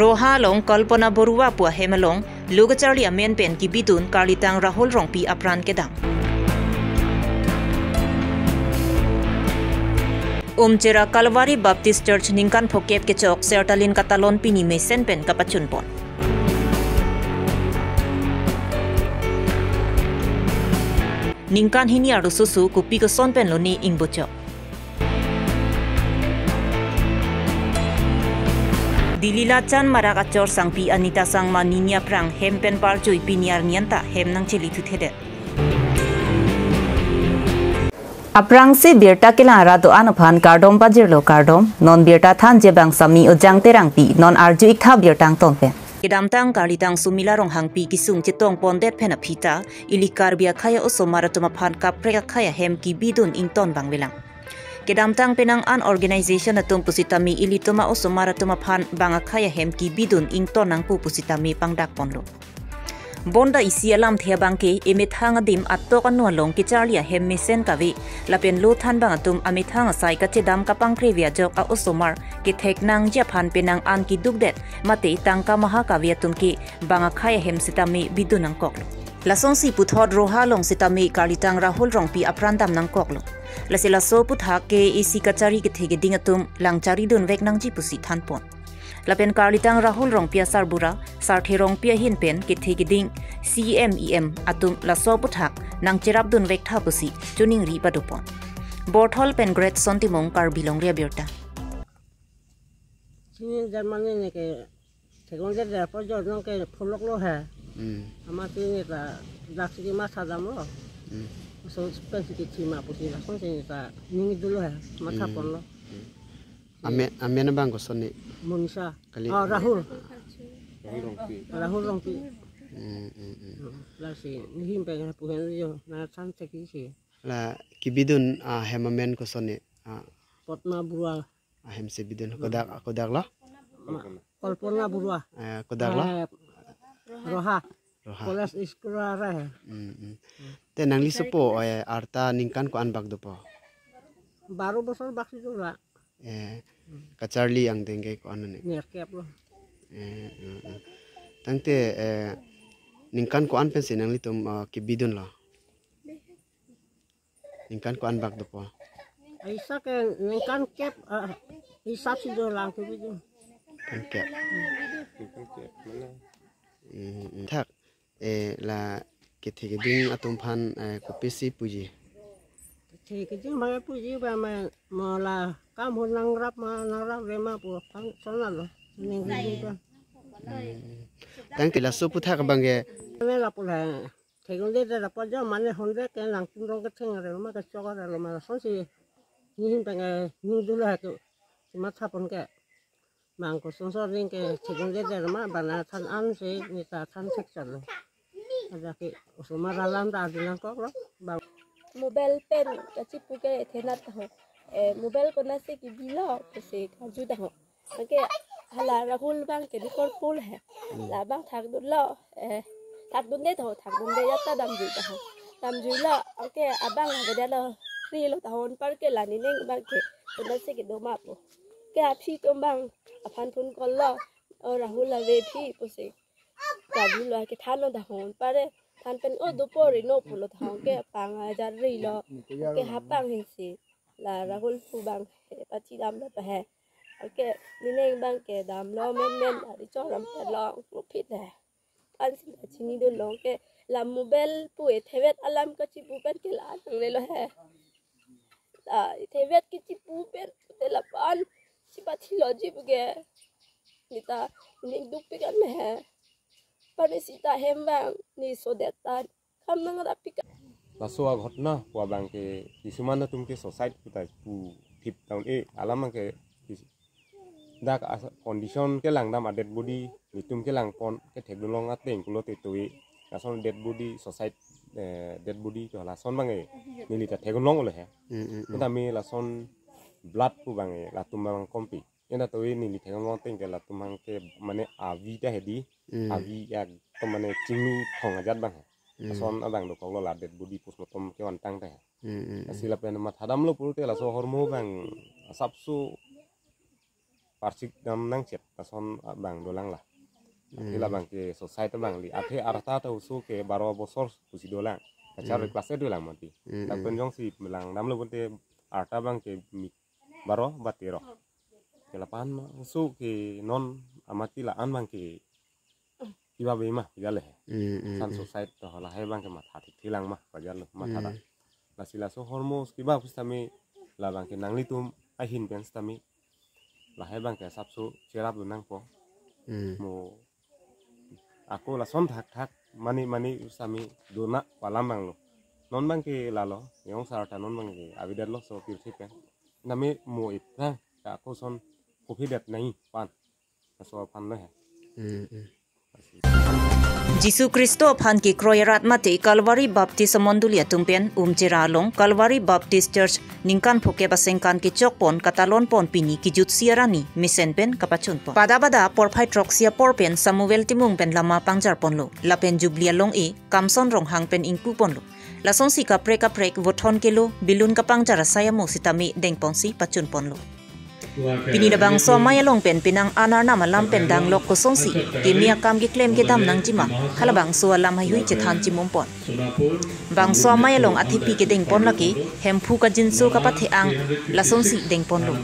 roha long kalpana borua pu hemalong lugacharli amen pen ki karlitang rahul rong pi apran kedang. Kalvari baptist church ningkan phokep ke chok sertalin katalon pini mesen pen kapachun pon. Ningkan hini aru susu kupi ke son pen loni ingbochok Dilila chan maragachor sangpi anita sang maninya prang hempen par joy piniar nianta hem nang chili thutede. Aprang se birta kila rado anuphan kardom bajir lo kardom non birta than je bang sami o jang terang pi non arju ikha birtang ton pen. Kedam tang kali tang sumila rong hang pi kisung chitong pondet pena pita ilikar bia khaya oso maratuma phan kap preka khaya hem ki bidun ing ton bang bilang. Kedamtang penang an organization atum pusitami ilituma o sumara tuma phan banga khaya hem ki bidun ing tonang pu pusitami pangdak ponlo. Bonda isi alam thea bangke emit hanga dim atto kan no long ki charlia hem misen kawi lapen lo than bang atum amit hanga sai ka chedam ka pangkre via jok a osomar ki thek nang ja phan penang an ki dukdet mate tangka maha kawia tum ki banga khaya hem sitami bidunang koklo. Lasong si puthod roha long sitami kalitang rahul rong pi aprandam nang koklo. lasila so putha ke isi kachari ke thege ding atum langchari dun vek nang ji pusi than pon lapen karlitang rahul rong pia sar bura sar the rong pia hin pen ke thege ding cmem atum la so putha nang cherap dun vek tha pusi tuning ri pa dupon borthol pen great sontimong kar bilong ria birta sini zaman ini ke sekarang dia dapat jual nong ke pulok lo ha ama sini ta dak sini mas adam lo so pensi cima pusi la son sini ta ningi dulu ha mata pon lo Ame ame na bang ko soni. Munisa oh Rahul Rahul Rongpi Mm, mm, mm. la si nihim pengen puhen yo na san seki si La kibidun a hemamen ko soni. A Potma Burua a hem se bidun kodak kodak la. Kolpona Burua Eh, Kodak la. Roha Roha. Kolas Iskura Mm, mm. Te nang li sopo eh, arta ningkan ko anbag do po. baru besar baksi tu lah Eh kacharli ang dengge ko ano ni. nirkep lo Eh. Tangte eh ningkan ko anpen se nang li tum ah, kibidun la. Ningkan ko anbag do po. Isa ke nengkan kep ah, isa si do lang ke bidu Tangke. Mm, mm. thak la ke theke ding atom phan của pc puji. Theke ding ma puji ba mà ma la kam hun nang rap ma nang rap re ma pu phang sona lo ning ji ba tang tila so pu thak bang ge me la pu la theke de de la pa ja ma ne hon đấy cái nang tin rong cái theng re mà cái cho ga re ma son si ni hin cái ge ni du la ke ma thapon cái mangko sungsor ning ke chigun de derma bana than an se ni ta than sik chalo ada ke usuma ralam ta dinan kok lo ba mobile pen ta chi pu ke thena ta ho e mobile ko na se ki bilo to se ka ju da ho ke hala rahul bang ke dikor pul hai la bang thak du lo e thak du de tho thak du de yatta dam ju ta ho dam ju lo ke abang ga de lo ni lo ta hon par ke la ni ne bar ke to na se ki do ma po cả phi công bằng à phan phun con lo ở rahul là về phi bố gì cả đi loài cái thằng nó đã hồn pa đấy than phun ô đồ po rồi nó pulo thằng cái bằng hai giờ rồi lo. Cái hấp bằng hình gì là rahul phu bang, pa chỉ đam là pa hè ok nên anh bằng cái đam lo men men là đi cho làm cái lo nó phi đấy anh xin là chỉ đôi lo cái làm mobile puê e thế vết alarm cái chỉ bukan cái lá thằng này lo hè à thế vết cái chỉ bukan thế là pan chỉ ba thi lo ji bu ge ni ta ni duk pi kan me ha pa ni ta hem bang ni so de ta kham nang ra pi ka Là so a ghot na wa bang ke kisuman na tum ke society ku ta pu phip down e alama ke dak as condition ke lang dam à dead body nitum ke lang pon ke thegulong a teng kulo te tui son dead body society dead body cho la son bange nili ta thegulong le ha ta mới là son blood bang ya la tumang kompi. Yang to ini ni tengah mau teng la tumang ke mana avi da hedi. Mm. Avi ya to mana cingu thonga jat bang mm. asal abang do kalau la dead budi pus motom ke wantang teh mm, asila pen mat hadam lo puru teh la so hormo bang. Sabtu parsik dam nang cep asal abang do lang lah asila bang ke tu bang li. Athe arta ta usu ke 12 bosor pusi do lang. Acara kelasnya e do lang mati. Tapi jong si bilang dam pun te arta bang ke baro batiro ke lapan usu ke non amati la an bang ke kiba be mah pijale Mm, mm, san society to la he bang ke matha tik thilang mah pajalo matha da la sila so hormos kiba pustami la bang ke nangli tum ai hin pen stami la he bang ke sapsu cherap du nang po. Mm. mo aku la son thak thak mani mani sami dona palam bang lo non bang ke la lo yong sar ta non bang ke avidat lo so นำไม่หมวยร่างจากโคซอนผูกที่แบบไหนปานแต่สอบพันเลยฮะจิสุคริสโต์พันกิครอยรัตมาติคัลวารีบัพติสมอนดุลยตุงเปียนอุมจิราลงคัลวารีบัพติสเชิร์ชนิ่งคันพกเก็บเซงคันกิจกปนกาตาลอนปอนปินีกิจุดเซียรานีมิเซนเป็นกับปัจจุบันปาดาบดาปอร์ไพทรอกเซียปอร์เป็นซามูเวลติมุงเป็นลามาปังจาร์ปอนโลลาเป็นจุบเลียลงเอคัมซอนรองหังเป็นอิงคูปอนโล si ka prek ka prek vothon kelo bilun ka pangjar saya mo sitami deng pon si pachun pon lo Pini da bang so maya long pen pinang anar nama lam pen dang lok ko song si ke mia kam ki claim ke dam nang jima khala bang so lam ha hui che than chi mom pon bang so maya long athi pi ke deng pon laki hem phu ka jin so ka pa the ang la song si deng pon lo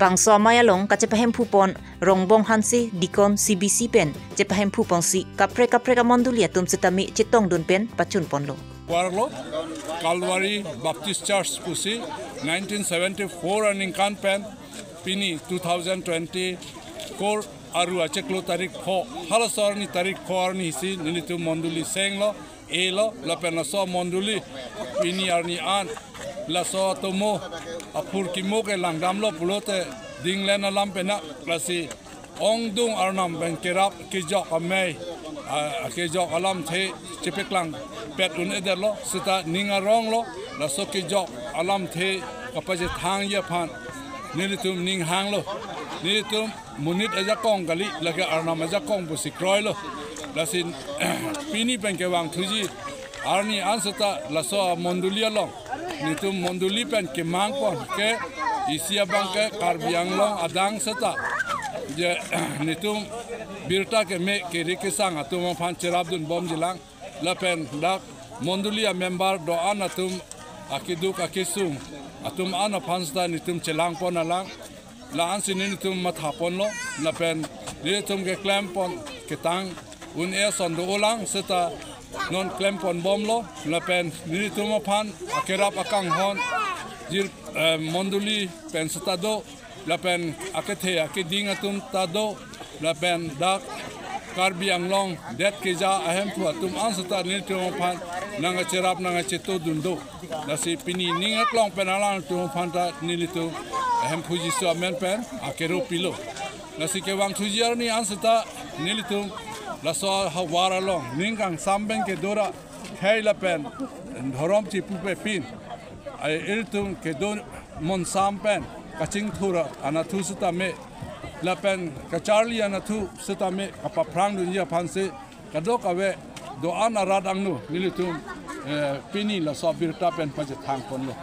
bang so maya long ka che pa hem phu pon rong bong han si dikon cbc pen che pa hem phu pon si ka pre ka pre ka mondulia tum se tami che tong dun pen pachun pon lo Warlo, Calvary Baptist Church Pusi, 1974 and in Kanpen, Pini 2024 aru acheklo tarik kho halasor ni tarik kho arni hisi nilitu monduli senglo elo la pena so monduli pini arni an la so tomo apur ki mo ke langdam lo pulote dinglen alam pena klasi ong dung arnam ben kerap ki jok amei ke jok alam the chepeklang pet un eder lo sita ninga rong lo la so ki jok alam the kapaje thang ye phan. Nilitum ning hang lo. Nilitum munit aja kong kali lagi arnam aja kong bu sikroy lo. Lasin pini pen ke wang thuji. Arni ansata la so mondulia lo. Nitum monduli pen ke mang pon ke isia bang ke karbiang lo adang sata je nitum birta ke me ke rikisang atum phan cherabdun bom jilang la pen dak mondulia member do anatum akiduk akisung atum ana phansta nitum chelang pon alang la an sin nitum matha pon lo. La pen nitum ke klam pon ke tang un e son do ulang seta non klem pon bom lo. La pen nitum phan akerap akang hon. Jir eh, monduli pen seta do. La pen akethe akeding atum ta do. La pen dak karbi anglong det ke ja ahem pu tum an sata ni tu phan nanga cherap nanga cheto dundo la si pini ninga klong penalang tu phan ta ni li tu ahem pu so men pen akero pilo la si ke wang thujiar ni an sata ni li tu la so ha wara long ningkang samben ke dora khai la pen dhorom chi pu pe pin ai il tu ke don mon sam pen kaching thura ana thu sata me लपन कचार नथु सतामे कपा फ्रांग दुनिया फांसे कदो कवे दो आना रात अंगनु निलितु पिनी ल सबिरता पेन पजे थांग पोनलो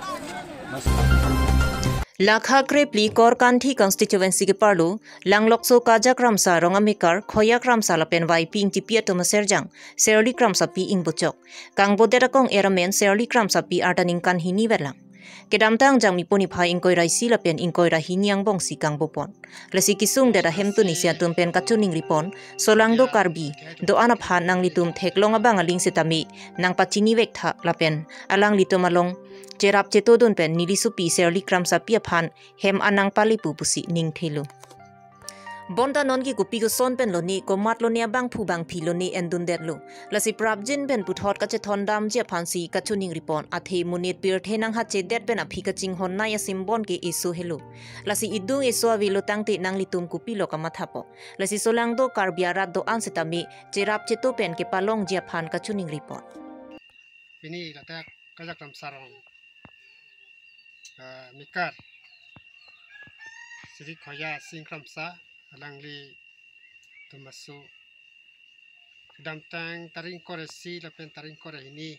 लाखाग्रे प्ली कोर कांथी कांस्टिट्यूएंसी के पालु लांगलोक्सो काजाक्राम सा रोंगामिकार खोयाक्राम सा लपेन वाई पिंग टिपिया तोम सेरजां सेरली क्राम सा पी इंग बोचोक कांगबोदेरा कोंग एरामेन सेरली क्राम पी आर्टनिंग कान हिनी वेलांग kedamtang jang mi poni phai ingkoi rai si la pen ingkoi ra hinyang bong si kang bopon le si kisung de ra hem tu ni sia tum pen ka chuning ripon solang do karbi do ana pha nang li tum thek long abang aling se tami nang pa chini vek tha la pen alang li tum along cherap cheto dun pen nili su pi serli kram sa pi phan hem anang pali pu pusi ning thelu bonda non ki gupi ko son pen lo ni ko mat lo ne bang phu bang phi lo ni endun det lo la si prap jin ben pu thot ka che thon dam je phan si ka chuning ripon a the munit pir the nang ha che det ben a phi ka ching hon na ya sim bon ke isu helu la si idu isu avi lo tang te nang li tum kupi lo ka ma tha po la si solang do kar biara do an se tami cherap che to pen ke palong je phan ka chuning ripon ini kata kajak tam sarong uh, mikar siri khoya singkram sa langli tumasu damtang taring kore si lapen taring kore ini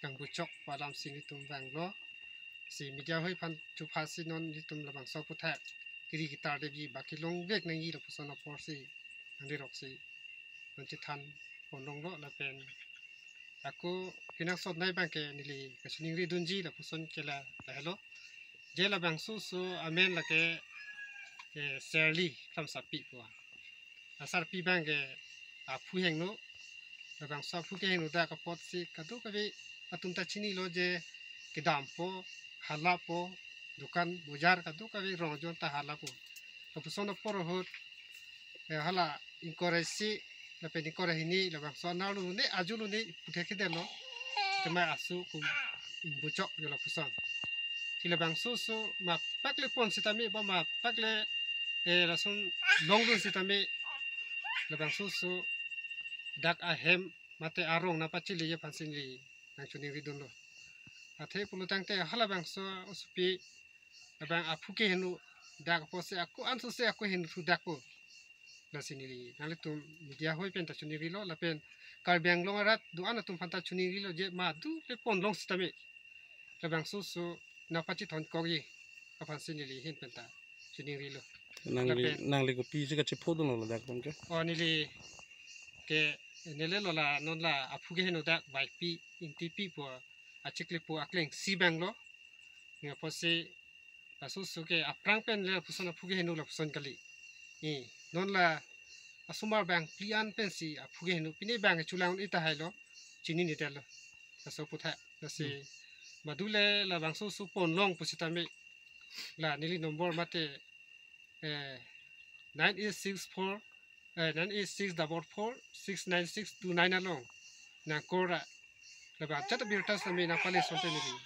kang bucok walam sini tumbang lo si media hoi pan chupa si non ni tum labang so putak kiri gitar debi baki long bek nang yi lo pusono por si ang dirok si non chitan ponong lo lapen aku kinang sot nai bang ke nili kasuning ri dunji lo puson kela lahelo jela bang su su amen lake ke serli kam sapi ko asar pi bang ke a phu heng no bang sa phu ke heng no da ka pot si ka do ka vi atum ta chini lo je ke dam po hala po dukan bujar ka do ka vi rong jon ta hala po ka puson por hot hala encourage si la pe encourage ni la bang so na lu ne aju lu ni puthe ke de lo tema asu kum bucok yo la puson ti la bang su su ma pak le pon si tami ba ma pak le e la son long si tami la bang su su dak a hem mate arong na pa chili ye pansin li nang chuni ri dun lo athe pulu tang te hala bang so usupi la bang a phuke henu dak po se aku an su se aku henu thu dak po. La sini li nale tum media hoi pen ta chuni ri lo la pen kar bang long arat du an tum phanta chuni ri lo je ma du le long si tami la bang su su na pa chi thon ko gi ka pansin li hin pen ta chuni ri lo nangli nangli ko pi jika chepo do nola dak bonke o nili ke nele lola nonla aphuge heno dak bike pi inti pi po achikli po akleng si banglo nga pose pasu suke aprang pen le pusona phuge cái gì, puson kali e nonla asumar bang plian pen si aphuge heno pine bang chulang ita hailo chini nitelo aso putha nasi madule la bangso số pon long pusitame la nili number mate nine eight six four nine eight six double four six nine six two nine Along না কৰা লেবা আচ্ছা বিৰটা চামি না পালে চলতে নেকি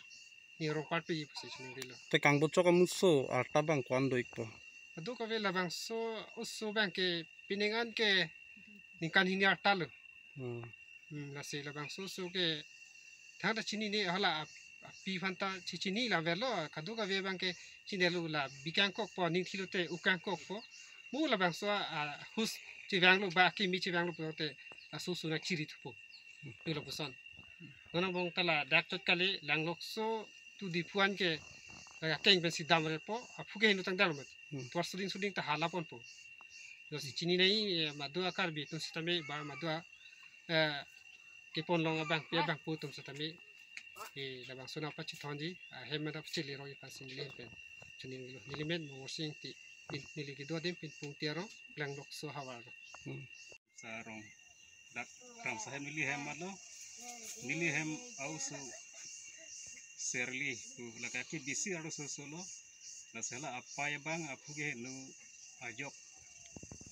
ni rokat pi pasi chini rilo te kang bo choka muso arta bang kwan do ikpo adu ko vela bang so usu bang ke piningan ke nikan hini arta lo hmm la se la bang so so ke thang ta chini ni hala pi phanta chi chini la ve lo ka du ka ve bang ke chine lu la bikang kok po ning thilu te ukang kok po. Mu la bang so a hus chi bang lu ba ki mi chi bang lu po te a su su na chiri thu po. Tu la puson nona bong tala dak tot kale lang lok so tu di puan ke la keng ben si dam re po a phu ke hinu tang dal mat Hmm. tuar suding suding ta hala pon po. Ma do akar bi tu sitame ba ma do eh ke pon long abang pe bang pu tum sitame e la bang sona pa chi thondi a he ma da chi le ro i pa sin le pen chuni lo ni men mo sing ti ni li ki do dem pin pung ti ro lang lok so hawa ro sarong dak ram sahem nili hem nili hem au su serli ku laka ki bisi aro so solo la sela apa ya bang apu ge nu ajok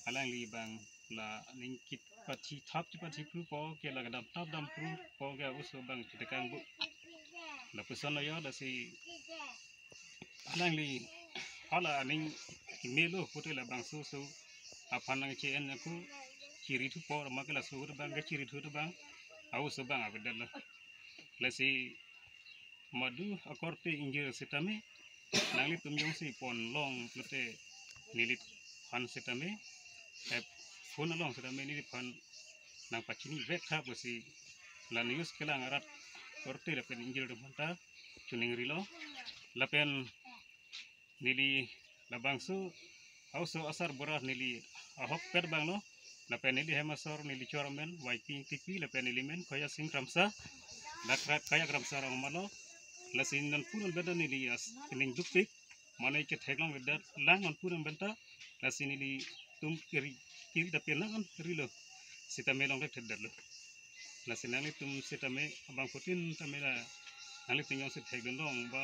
alang li bang la ning kit pati thap ti pati pru po ke la dam tap dam pru po ge uso bang ti kang bu la pusan yo la si alang li hala ning kimelo putu la bang su su apan lang ci en ku ciri tu por makala su tu bang ciri tu bang au su bang abdal la si madu akor pe injir sitame nangli tum yong si pon long plute nilit pan sitame e phun long sitame nilit pan. Nang pachini vek kha bosi la nius kela ngarat korte la pen injir du manta chuning rilo la pen nili la bangsu au so asar boras nili ahok per bang no la pen nili hemasor nili choromen waiting tipi la pen nili men koya sing ramsa. La kra- kaya ramsa rang malo la sin nan punon beda nili as ning dupik mana ke theglong beda lang nan punon benta. La sin nili tum kiri kiri da pen nan rilo sita melong rek tedalo nasilangi tum setame abang putin tamela nali pingyong se thegan dong ba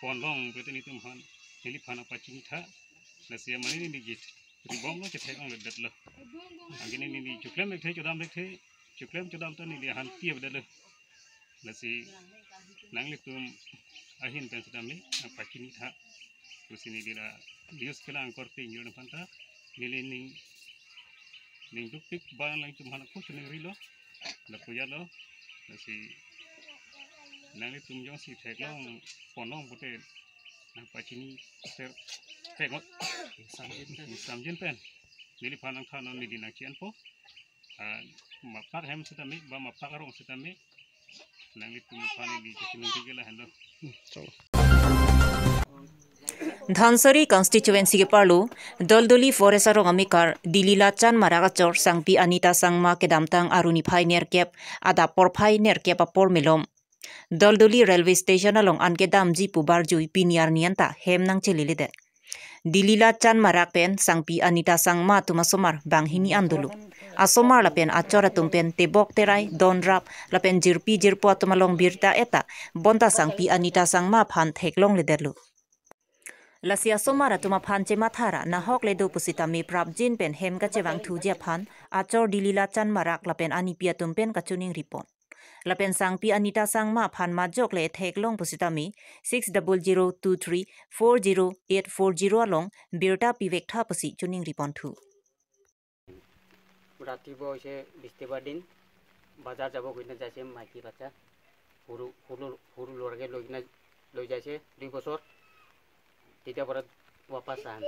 pon long ko tani tum han heli phana paching tha nasia mani ni git ri bom lo ke thegan le datlo angene ni ni chuklem le the chodam le the chuklem chodam to ni le han tie bedal nasi nangli tum ahin tan sedamli paching tha kusini dira dios kala angkor pe ngiron phanta nilini ning dupik ba lang tum han ko chune rilo la puya lo la si nang le tum jong si thek long pon long bote na pakini ser thek ngot samjin pen. Nili panang thana nili na kian po ma pak hem sitami ba ma pak arong sitami nang litu pani di ke sini tigela hendo Dhansiri constituency के पालो दलदली फॉरेस्टरों अमिकार दिलीला चान मारागा संगी सांगपी अनिता सांगमा के नेरकेप आरुनी फाई नेर आदा पोरफाई नेर केप दलदली रेलवे स्टेशन अलोंग अनके दाम जी पुबार जुई पिनियार नियंता हेम नंग दे दिलीला चान माराक पेन सांगपी अनिता सांगमा तुमा सोमार बांगहिनी आंदोलु asomar lapen achora tumpen, tebok terai donrap lapen jirpi jirpo tumalong birta eta, bonta sangpi anita sangma phan theklong lederlu. Lasia somara tuma phan che mathara na hok le do pusita mi prap jin pen hem ka chewang thu ja phan achor dilila chan marak lapen ani pia tum pen ka chuning ripon lapen sang pi anita sang ma phan ma jok le thek long pusita mi 6002340840 along birta pi vek tha pusi chuning ripon thu ৰাতিপুৱা হৈছে বৃহস্পতিবাৰ দিন বজাৰ যাব কিনে যাইছে মাইকী বাচ্চা সৰু সৰু সৰু ল'ৰাকে লৈ কিনে লৈ যাইছে দুই বছৰ তেতিয়াৰ পৰা ৱাপাছ আহা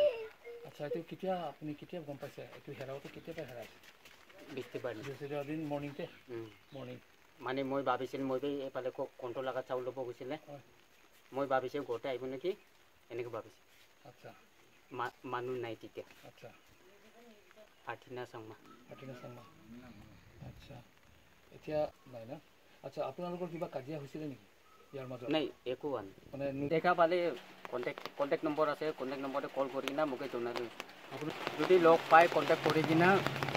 আচ্ছা এইটো কেতিয়া আপুনি কেতিয়া গম পাইছে? এইটো হেৰাওঁতে কেতিয়াৰ পৰা হেৰাইছে? দিন। দিন মৰ্ণিংতে। মৰ্ণিং মানে মই ভাবিছিলোঁ মই এইফালে কণ্ট্ৰল লগা চাউল ল'ব গৈছিলে। মই ভাবিছোঁ ঘৰতে আহিব নেকি? এনেকৈ ভাবিছোঁ আচ্ছা। মানুহ নাই তেতিয়া। আচ্ছা। আঠিনা চাংমা আঠিনা চাংমা আচ্ছা। এতিয়া নাই না? আচ্ছা আপোনালোকৰ কিবা কাজিয়া হৈছিলে নেকি? ইয়াৰ মাজত? নাই একো হোৱা নাই। মানে দেখা পালে কণ্টেক্ট কণ্টেক্ট নম্বৰ আছে কণ্টেক্ট নম্বৰতে কল কৰি কিনে মোকে জনালোঁ আপুনি যদি লগ পাই কণ্টেক্ট কৰি কিনে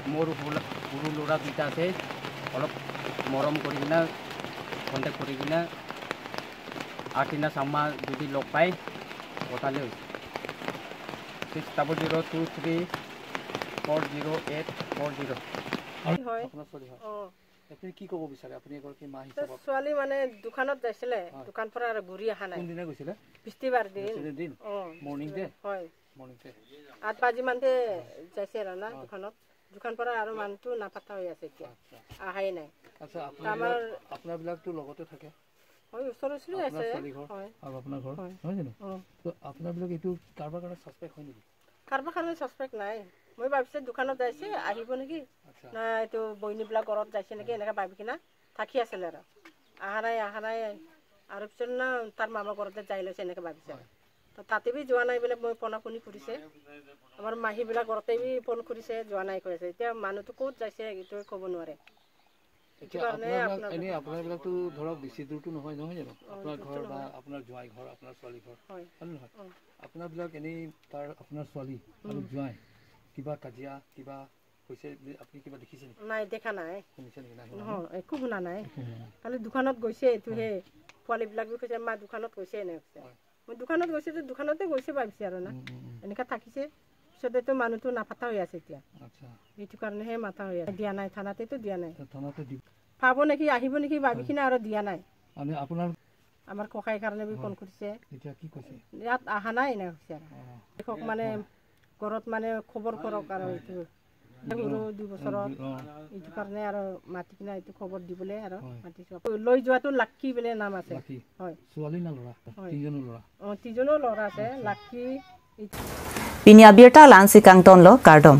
মোৰ সৰু ল'ৰা দুটা আছে অলপ মৰম কৰি কিনে কণ্টেক্ট কৰি কিনে আঠিনা চাম্মা যদি লগ পাই পঠালে হৈছে। Six double zero' two three four zero' eight four zero' হয়? আপুনি কি ক'ব বিচাৰে? আপুনি এগৰাকী মা তো হিচাপত? ছোৱালী মানে দোকানত যাইছিলে। দোকান পৰা আৰু ঘূৰি অহা নাই। কোনদিনা গৈছিলে? বৃষ্টিবাৰ দিন। বৃহস্পতিবাৰ দিন? অঁ মৰ্ণিংতে হয়। মৰ্ণিংতে আঠ বাজি মানতে যাইছে আৰু না দোকানত। দোকান পৰা আৰু মানুহটো নাপাতা হৈ আছে এতিয়া। আহাই নাই। আচ্ছা আমাৰ আপোনাৰ আপোনাৰবিলাকতো লগতে থাকে? হয় ওচৰ ওচৰে আছে। হয়। আৰু আপোনাৰ ঘৰ? হয়। জানো? অঁ। আপোনাৰবিলাক এইটো কাৰোবাৰ কাৰণে ছাছপেক্ট হয় নেকি? কাৰোবাৰ কাৰণে ছাছপেক্ট নাই। মই ভাবিছোঁ দোকানত যাইছে আহিব নেকি? না এইটো বইনীবিলাক ঘৰত যাইছে নেকি? এনেকৈ ভাবি কিনা থাকি আছিলে আৰু। আহা নাই আহা নাই। আৰু পিছত না তাৰ মামাৰ ঘৰতে যাই লৈছে এনেকৈ ভাবিছে। তো তাতে বি যোৱা নাই বোলে মই পনা পুনি কৰিছে আমাৰ মাহীবিলাক ঘৰতে বি ফোন কৰিছে যোৱা নাই কৈ আছে এতিয়া মানুহটো ক'ত যাইছে এইটোৱে ক'ব নোৱাৰে। এতিয়া কাৰণে আপোনাৰবিলাক আপোনাৰ- এনেই আপোনাৰবিলাকতো ধৰক বেছি দূৰতো নহয় নহয় জানো? আপোনাৰ ঘৰ বা আপোনাৰ জোঁৱাই ঘৰ আপোনাৰ ছোৱালী ঘৰ হয়। হয় নে নহয়? অঁ। আপোনাৰবিলাক এনেই তাৰ আপোনাৰ ছোৱালী আৰু জোঁৱাই। কিবা কাজিয়া কিবা হৈছে আপুনি কিবা দেখিছে নেকি? নাই দেখা নাই। শুনিছে নেকি? নাই? নহয় একো শুনা নাই। খালি দোকানত গৈছে এইটো সেই পোৱালীবিলাক কৈছে মা দোকানত গৈছে এনে কৈছে। মই দোকানত গৈছোঁ তো দোকানতে গৈছে ভাবিছে আৰু না। উম, উম, উম। এনেকৈ থাকিছে। পিছতেতো মানুহটো নাপাতা হৈ আছে এতিয়া। আচ্ছা। এইটো কাৰণেহে মাথা হৈ আছে। দিয়া নাই থানাতেতো দিয়া নাই। থানাতে দিব পাব নেকি আহিব নেকি ভাবি কিনে আৰু দিয়া নাই। মানে আপোনাৰ আমাৰ ককাই কাৰণে বি ফোন কৰিছে। এতিয়া কি কৈছে? ইয়াত অহা নাই এনে হৈছে আৰু। মানে ঘৰত মানে খবৰ কৰক আৰু এইটো। বছৰৰ অঁ এইটো কাৰণে আৰু মাতি কিনে এইটো খবৰ দিবলৈ আৰু। মাতিছোঁ লৈ যোৱাটো লাক্ষী বোলে নাম আছে। লাকি। হয়। ছোৱালী না ল'ৰা? হয়। তিনিজনো ল'ৰা? অঁ তিনিজনো ল'ৰা আছে। লাক্ষী birta lansi kang tonlo kardom